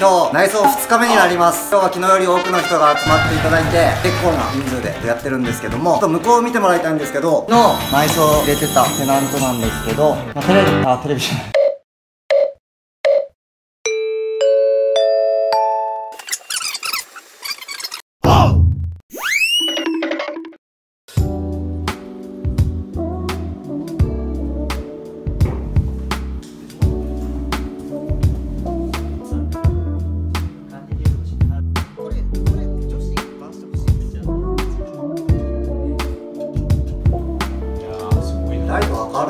今日内装2日目になります。今日は昨日より多くの人が集まっていただいて結構な人数でやってるんですけどもちょっと向こうを見てもらいたいんですけどの内装を入れてたテナントなんですけど、まあ、テレビあテレビじゃない。